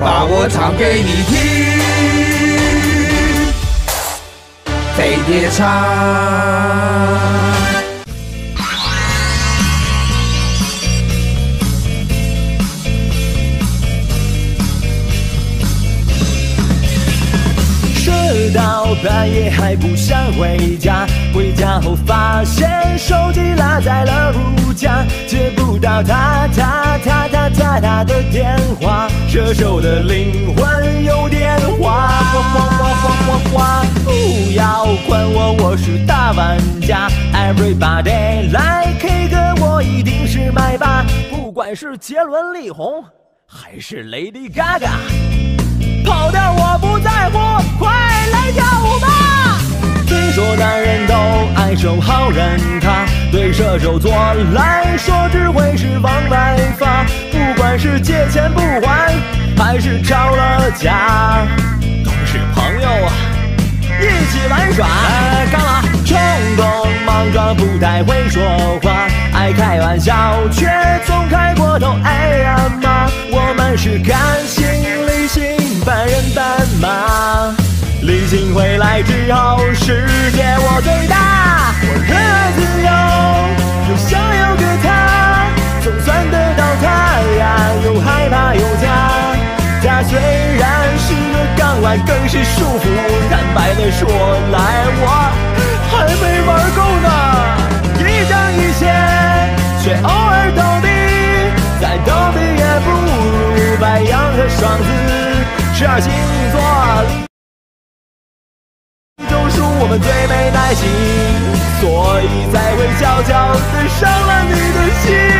把我唱给你听，飞碟唱。到半夜还不想回家，回家后发现手机落在了如家，他他他他他他的电话，射手的灵魂有点花。哗哗哗哗哗哗，不要管我，我是大玩家。Everybody 来 K 歌，我一定是麦霸，不管是杰伦、力宏还是 Lady Gaga，跑调我不在乎，快！来跳舞吧！听说男人都爱受好人卡，对射手座来说只会还是着了家，都是朋友啊，一起玩耍。哎干嘛？冲动莽撞，不太会说话，爱开玩笑，却总开过头。哎呀妈，我们是感性理性，半人半马。理性回来之后，世界我最大。我热爱自由，又想有个他，总算得到他呀，又害怕有家。虽然是个港湾，更是束缚。坦白的说来，我还没玩够呢。一张一千，却偶尔倒地，再倒地也不如白羊和双子。十二星座里。我们最没耐心，所以才会悄悄地伤了你的心。